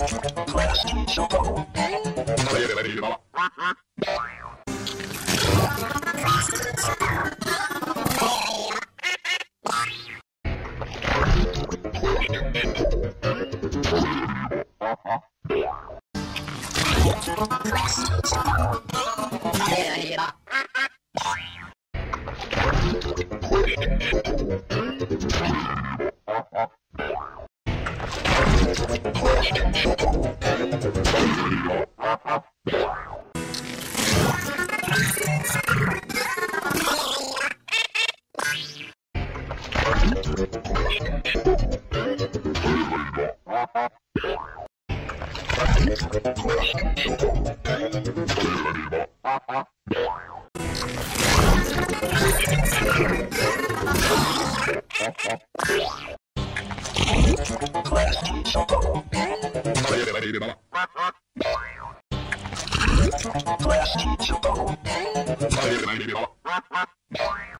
Uh-huh. Bye. Blast you to bone.